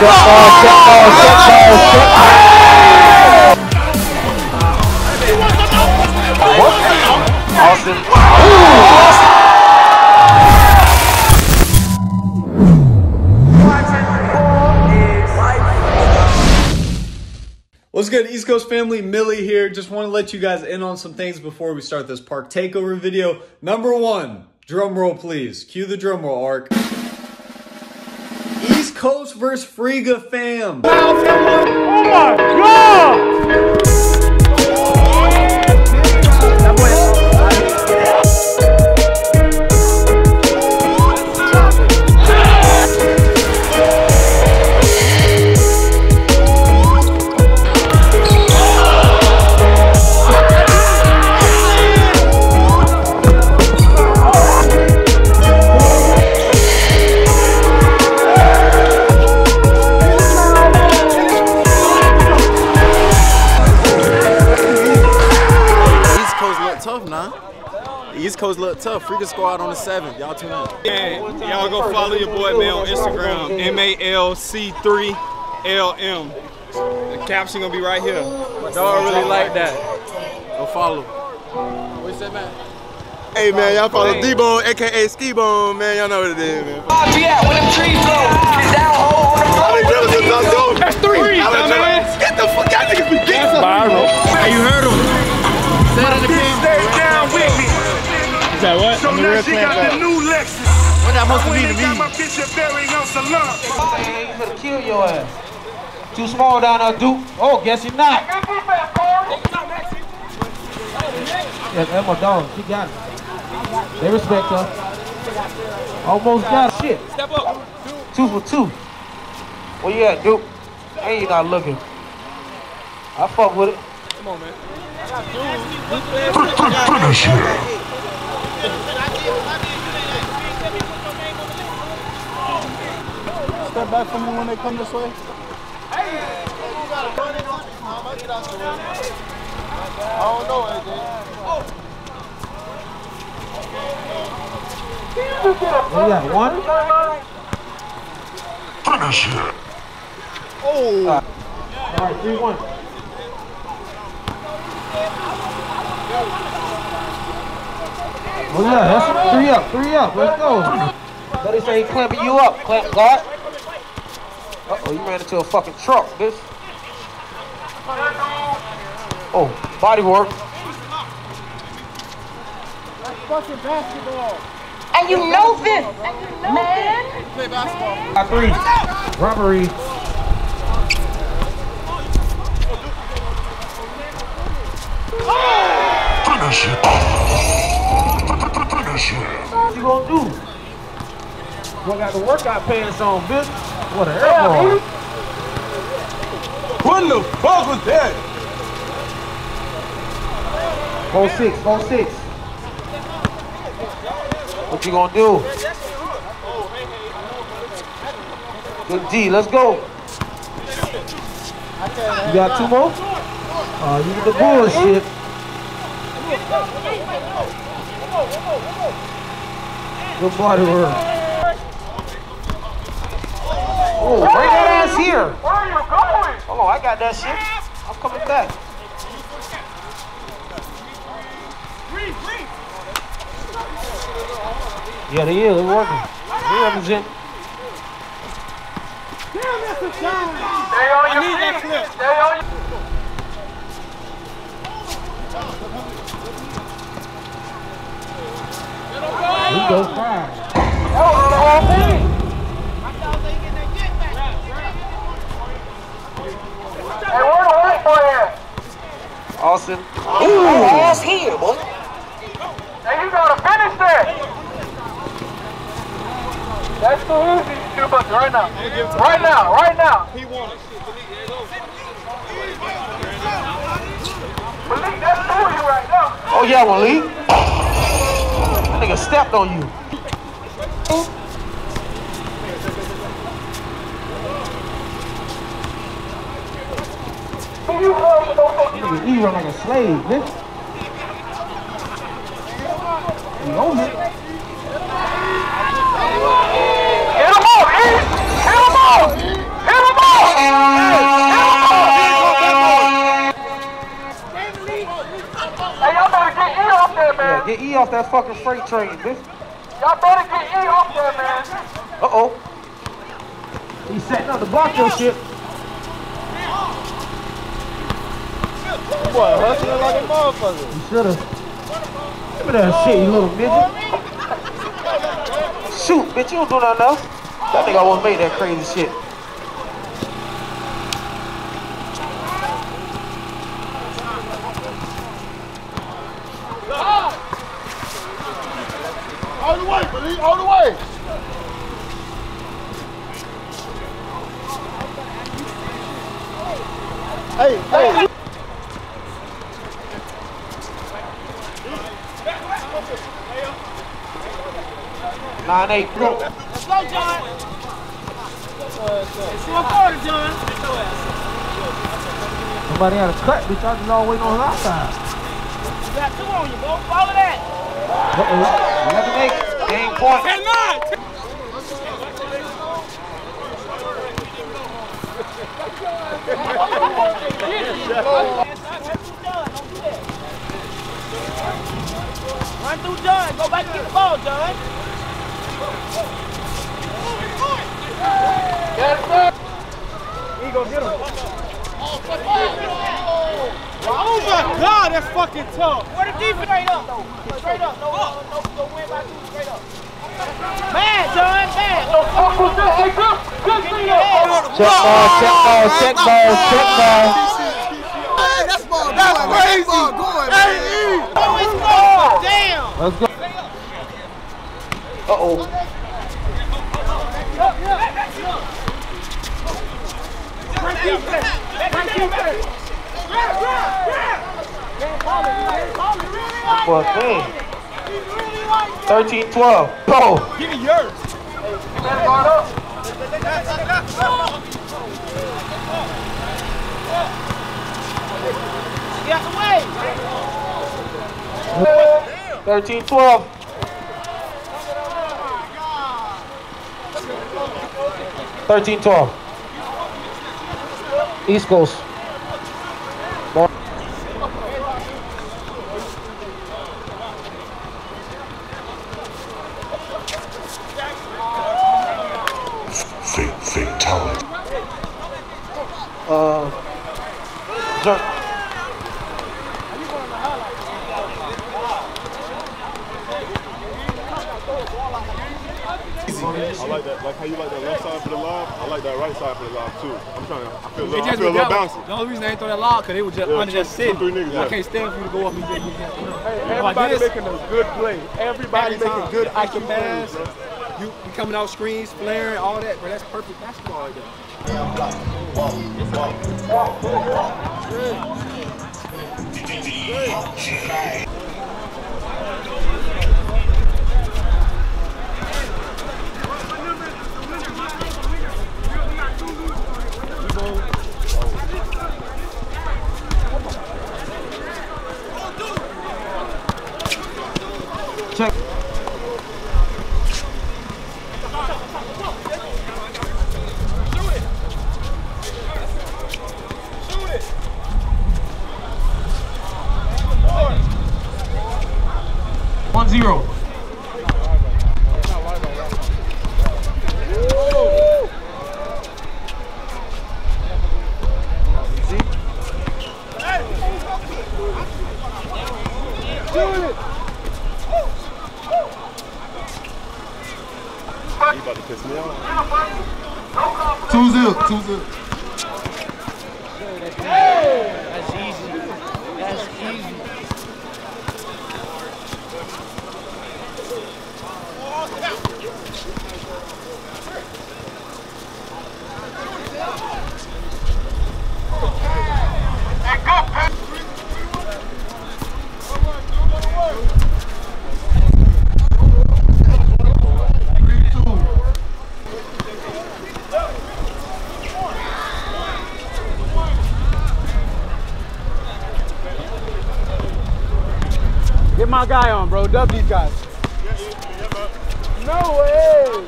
Ball, ball, ball, ball. What's good, East Coast family? Millie here. Just want to let you guys in on some things before we start this park takeover video. Number one, drum roll, please. Cue the drum roll, Ark. Coast versus Friga fam. East tough. Freakin' Squad on the 7th. Y'all tune in. And y'all go follow your boy man on Instagram, M-A-L-C-3-L-M. The caption gonna be right here. My dog really like that. Go follow. What you say, man? Hey man, y'all follow D-Bone, aka Ski Bone, man. Y'all know what it is, man. Yeah, when them trees blow, it's down hole on the floor. That's three, man. Get the fuck out, niggas be getting Hey, you heard him. Say it in the pen. Stay down with me. Is that what? So now she got the new Lexus. What that supposed to When mean they to got me? my picture buried on salon. Hey, you better kill your ass. Too small down there, Duke. Oh, guess you're not. Yeah, that's my dog. She got it. They respect her. Almost got it. Shit. Step up. Two for two. Where you at, Duke? Ain't you not looking? I fuck with it. Come on, man. Step back from me when they come this way. Hey! I don't know, AJ. You got one? Finish it. Oh. Uh, all right, 3-1. Well, yeah, that's three up, three up. Let's go. Buddy say he clamping you up, Clamp God. Uh-oh, you ran into a fucking truck, bitch. Oh, body work. That's fucking basketball. And you know this. And you know Man. Play basketball. Got three. Robbery. Finish it. What you gonna do? Boy got the workout pants on, bitch. What a airborne. What the fuck was that? Four six, four six. What you gonna do? Good D, let's go. You got two more? Oh, you get the bullshit. Good body work. Oh, bring that ass here. Where are you going? Hold on, I got that shit. I'm coming back. Yeah, they is. They working. They represent. Stay on your feet. Stay on your We go fine. That was the whole thing. Hey, where the white boy at? Austin. Ass here, boy. Hey, you gotta finish that. That's too easy. Two bucks right now. Right now, right now. He won it. Malik, that's for you right now. Oh yeah, Malik. That nigga stepped on you. You run like a slave, bitch. He owns it. Hit him off! Hit him off! Hit him off! Get E off that fucking freight train, bitch. Y'all better get E off there, man. Uh-oh. He's setting up to block your shit. Boy, hustling like a motherfucker. You should've. Give me that shit, you little midget. Shoot, bitch, you don't do nothing else. That nigga almost made that crazy shit. All the way, Billy, all the way. Hey, hey. Nine eight. Let's go, John. It's your quarter, John. Somebody had a cut, bitch. I all waiting on his outside. You got two on you, bro. Follow that. Uh-oh. Eleven eight. Game point. Ten nine. Run through John. Go back and get the ball, John. Oh my God, that's fucking tough. Where the defense? Straight up, though. Straight up. No, no, no, no win by two. Straight up. Man, John, man. No, fuck with this. Hey. Check ball, check ball, check ball, check ball. That's ball That's crazy. Ball going, hey, E. Oh, it's going. Damn. Let's go. Uh-oh. Well, dang. 13 12. Go. Give me yours. Get away. 13 12. Thirteen twelve. East Coast. Fatality. Uh, Jerk. I like that. Like how you like that left side for the lob. I like that right side for the lob too. I'm trying to. I feel, a little, I feel a little bouncy. The only reason they ain't throw that lob because they were just Yeah, under two- that sit. two, three niggas, I can't stand for you to go up and get, get, get you know. Like Everybody making a good play. Everybody every time. making good Like IQ your plays. You, coming out screens, flaring, all that, bro. That's perfect basketball right there. Check. My guy on, bro. Dub these guys. No way.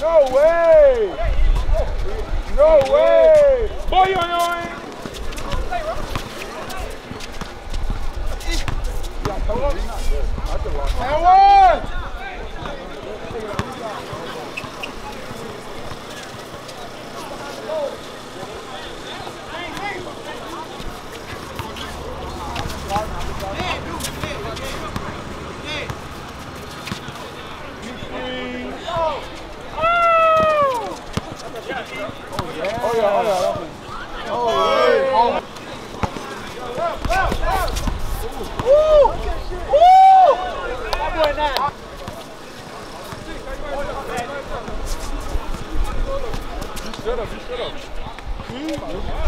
No way. No way. Boy, yo, yo. And one. That's a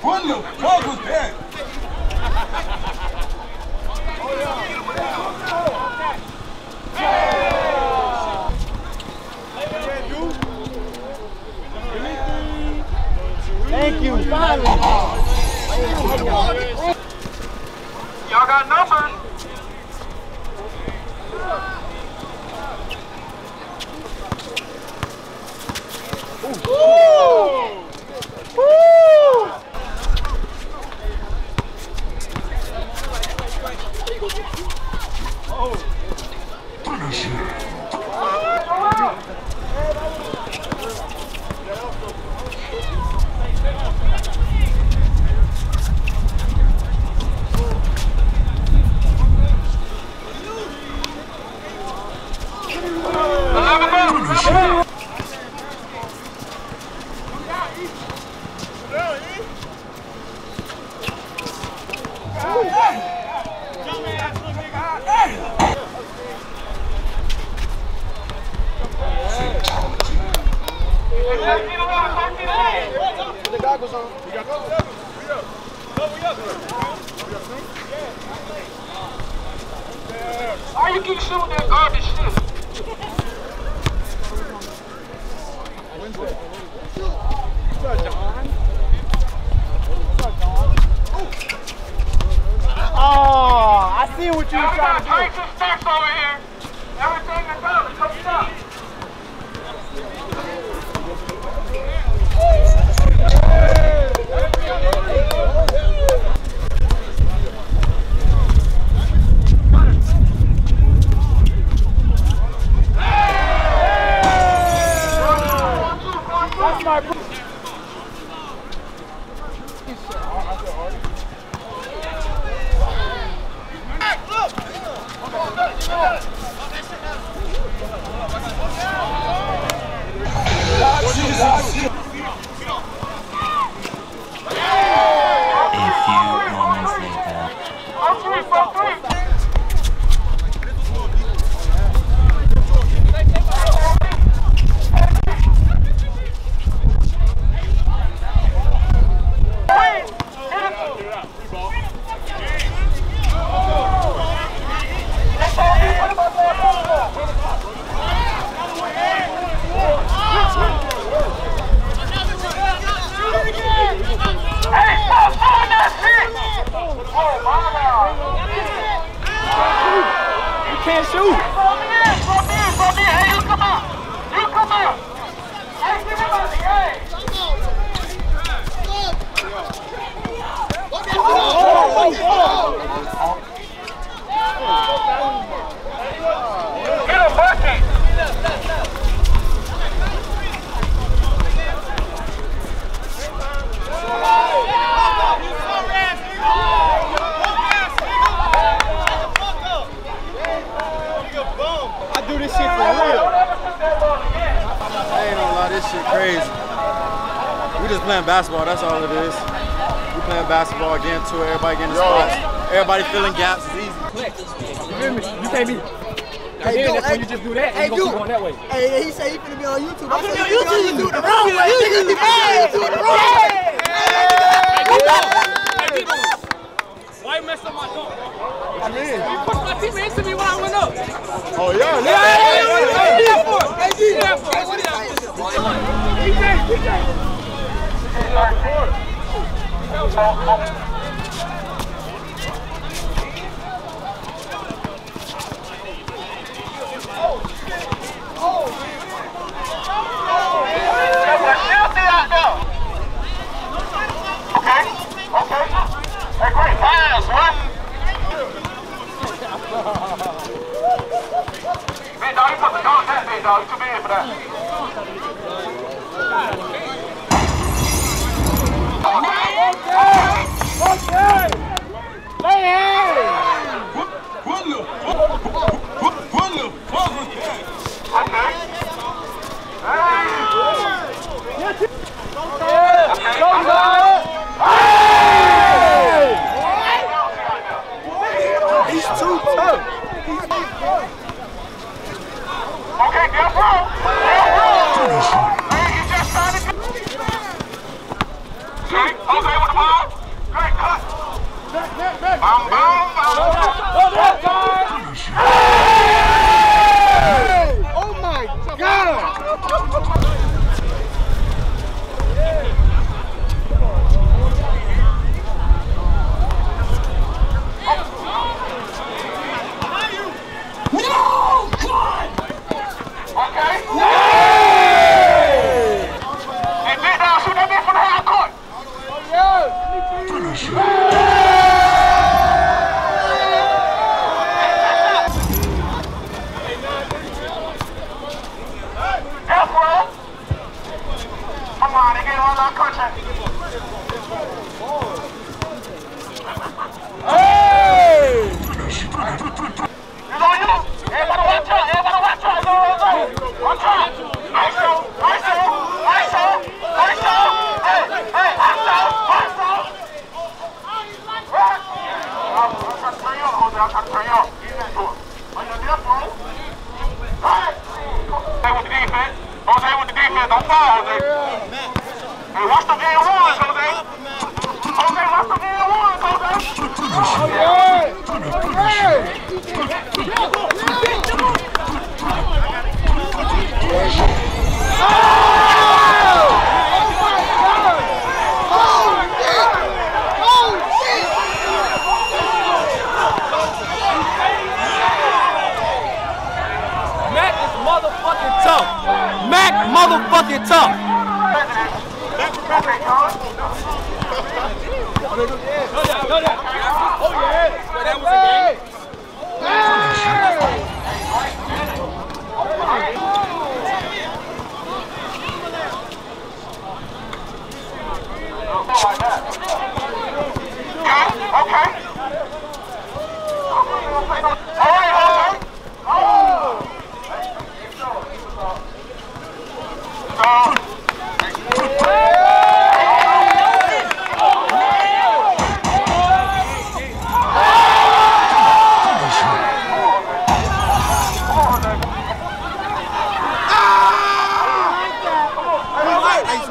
What the fuck was that? Thank you. Finally. Y'all got numbers? Why see what you were Y'all trying to do. over here. Everything that's up, come stop. That's my bro- A few moments later. One, three, four, three. this shit crazy. We just playing basketball, that's all it is. We playing basketball, again too. everybody getting the spots. Everybody filling gaps, it's easy. You feel me? You can't be. Hey, then that's when you just do that and you gonna going that way. Hey, he said he finna be on YouTube. I'm finna be on YouTube. the wrong way. Niggas be on YouTube the wrong way. Why you messed up my dunk, bro? What you mean? You pushed my teammate into me when I went up. Oh, yeah. Yeah, yeah, yeah. What you did that for? What you did that for? What you did that for? DJ, DJ. Okay, okay. Hey, great pass, what? Big dog, you put the dog that big dog. You too big for that.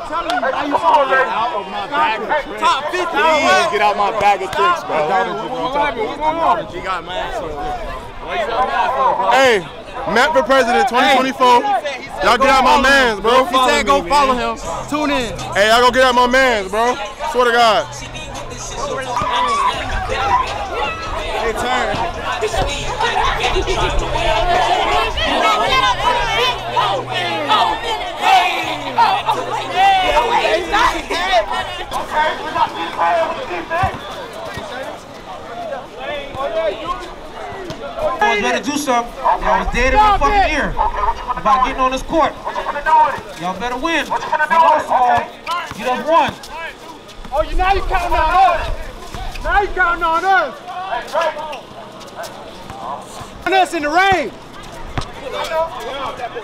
Top 50. Please get out of my bag of tricks, bro. He got mad, so. Hey, Matt for president 2024. Y'all get out my mans, bro. He said go follow him. Tune in. Hey, y'all go get out my mans, bro. Swear to God. Y'all better do something. Y'all was dead in my fucking ear about getting on this court. Y'all better win. You know, uh, you just won. Oh, you now you counting on us. Now you counting on us. On us in the rain.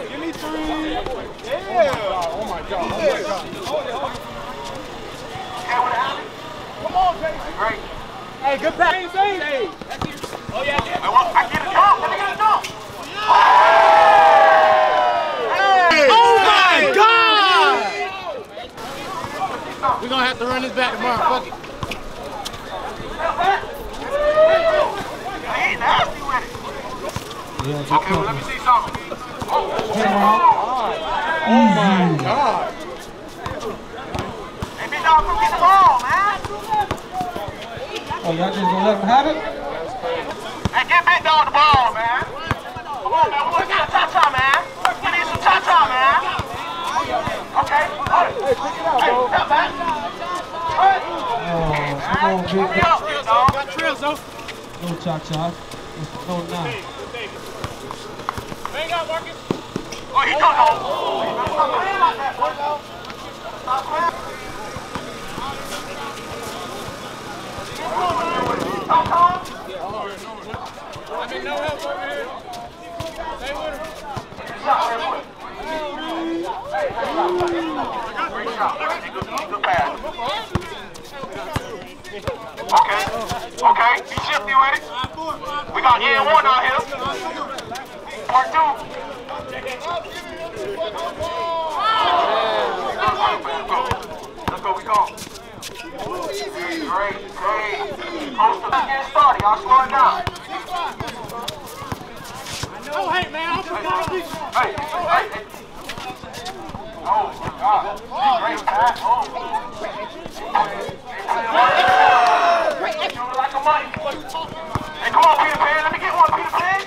Give me three. Yeah. Oh my Come on, Jason. Great. Hey, good pass. Hey. Oh, yeah, I want, I get a jump. Let me get a jump. Oh my God! We're gonna have to run this back tomorrow. Fuck it. He ain't nasty with it. Okay, well, let me see something. Oh my God. Hey, big dog, come get the ball, man. Oh, y'all just gonna let him have it? Hey, get big dog the ball, man. Come on, man. We want to get a cha-cha, man. We need some cha-cha, man. Okay. Hey, step back. Hey. Oh, come on, Hurry big up, dog. Got trails though. No cha-cha. No nine. Hang out, Marcus. Oh, he don't know. Oh. Stop playing like that, boy. Stop playing. Let's go, we go. Great, great. Close to getting started. Y'all slow it down. Oh, hey, man. I'm be. Hey, hey, hey. Oh, my God. Great pass. Oh. Shooting like a money. Hey, come on, Peter Pan. Let me get one, Peter Pan.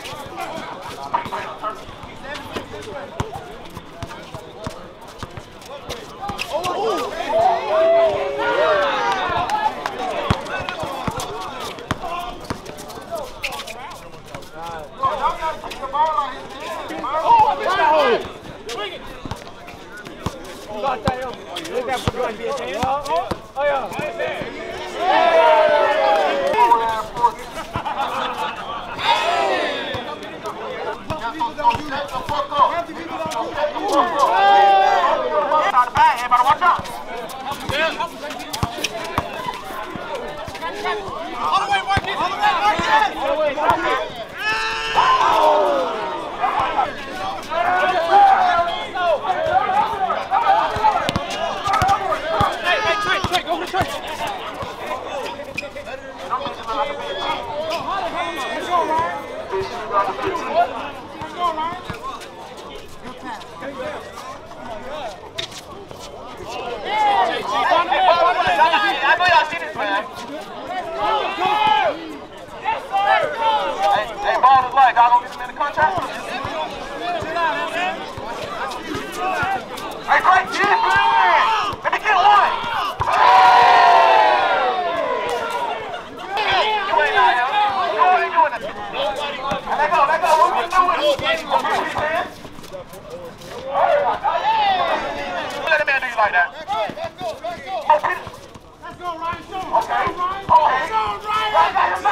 Out the bag, everybody watch out. All the way, Marcus. All the way, Marcus. Hey, hey, Trey, Trey, go for the Trey. I know y'all see this, man. Hey, hey, ball is like, y'all gonna get him in the contract? Hey, great defense! Let me get one! You ain't out here. You ain't doing it. Let go, let go. What we doing? Okay, defense. Let the man do you like that. Oh, Peter. Okay. Okay. Ryan got him back. Hey,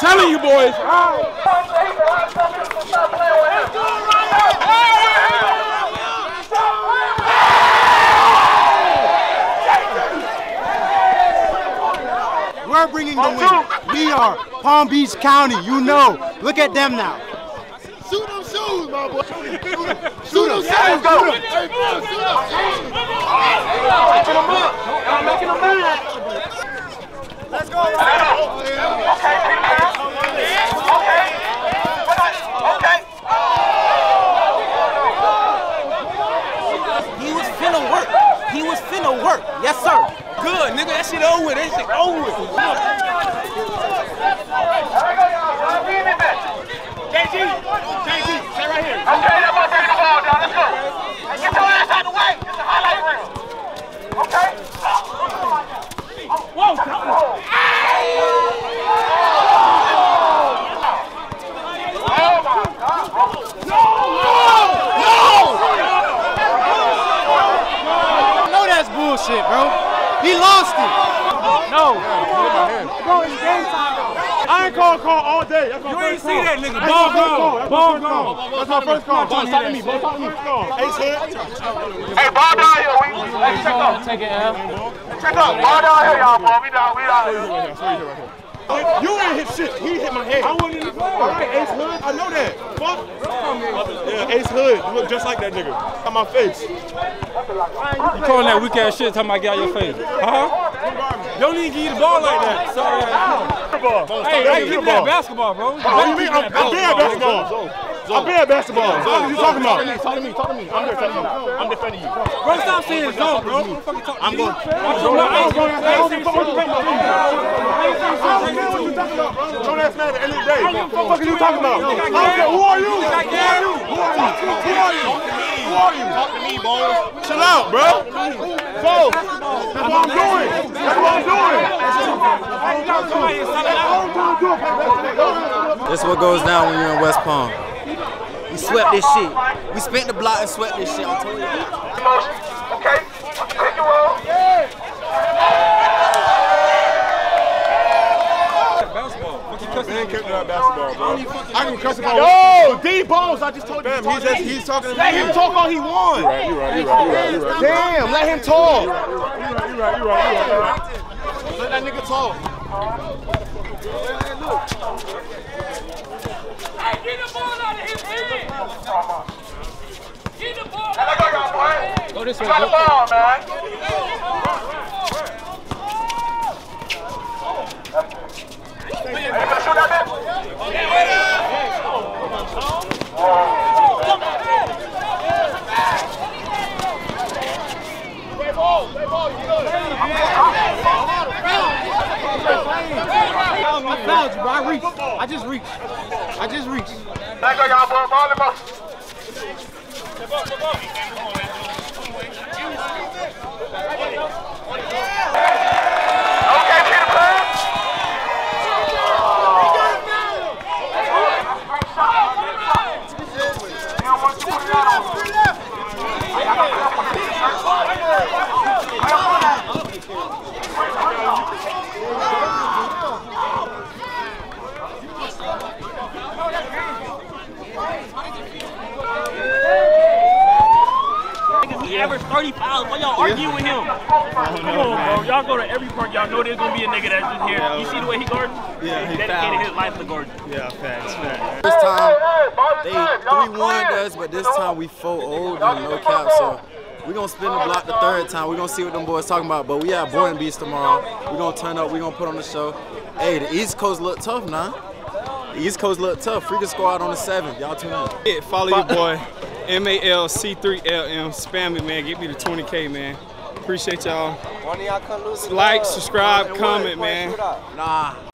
telling you, boys. We're bringing the win. We are Palm Beach County. You know. Look at them now. Shoot them shoes, my boy. Shoot them shoes. Shoot them shoes. Shoot them. Shoot them. Shoot them. Shoot them. Shoot them. Shoot them. Shoot them. Shoot them. Shoot them. Shoot them. Shoot them. Shoot them. Shoot them. Shoot them. Shoot them. Shoot them. Shoot them go. Okay, Peter Pan. Okay. Okay. He was finna work. He was finna work. Yes, sir. Good, nigga. That shit over with. That shit over with. JG. JG. Stay right here. Okay, that boy taking the ball down. Let's go. Hey, get your ass out the way. It's a highlight reel. Okay. Whoa. know that's bullshit, bro. He lost it. No. Bro, it's game time. I ain't call call all day. That's my You first ain't see call. that nigga. That's Ball my first gone. call. That's Ball my first call. gone. That's my first call. Ball, talk to me. Ball, talk to me. Ace Hood. Hey, ball down here. We, hey, check up. Take it, Al. Check up. Ball down here, y'all, boy. We down. We down here. You ain't hit shit. He hit my head. I wasn't in the play. All right, Ace Hood. I know that. Fuck. Yeah, Ace Hood. You look just like that nigga. On my face. You calling that weak ass shit talking about get out your face. Huh? Don't even give you the ball like that. Sorry. Hey, I keep that basketball, bro. Oh, you mean I'm, I'm bad basketball. I'm bad basketball. What are you talking about? Talk to me. Talk to me. I'm defending you. I'm defending you. Bro, stop saying zone, bro. What the fuck you talking I'm going. I'm going. Don't ask me at the end of the day. What the fuck are you talking about? I don't care. Who are you? Who are you? Who are you? Who are you? Who are you? Talk to me, boys. Chill out, bro. So, that's what I'm doing. That's what I'm doing. That's what I'm doing. This is what goes down when you're in West Palm. We swept this shit. We spent the block and swept this shit. I told you. Okay. Pick your roll. Man kept that basketball, bro. I can cuss about Yo, Deebones, I just told you. He's just, he's talking to me. Let him talk all he wants. Right, right, right, right. Damn, let him talk. You right, you right, right, you right, right. Let that nigga talk. Hey, get the ball out of his hand. Get the ball. Let go, y'all, boy. Go this way. Try the Go. ball, man. Hey, you gonna shoot that bitch? I fouled you, bro. I reached. I just reached. I just reached. Let go, y'all. Ball. Okay, Peter Pan. He averaged 30 fouls. Why y'all arguing with him? Come on, bro. Y'all go to every park. Y'all know there's gonna be a nigga that's in here. You see the way he guarding? Yeah, he he dedicated fouled. his life to guarding. Yeah, facts, facts. This time, they 3-1 us, but this time we 4-0 them, no cap. So we're gonna spin the block the third time. We're gonna see what them boys talking about. But we have Boarding Beast tomorrow. We're gonna turn up. we're gonna put on the show. Hey, the East Coast look tough now. The East Coast look tough. Freaking squad on the 7th. Y'all tune in. Yeah, follow your boy, M-A-L-C-3-L-M. Spam me, man. Get me to 20K, man. Appreciate y'all. One of y'all come lose it. Like, subscribe, comment, man. Nah.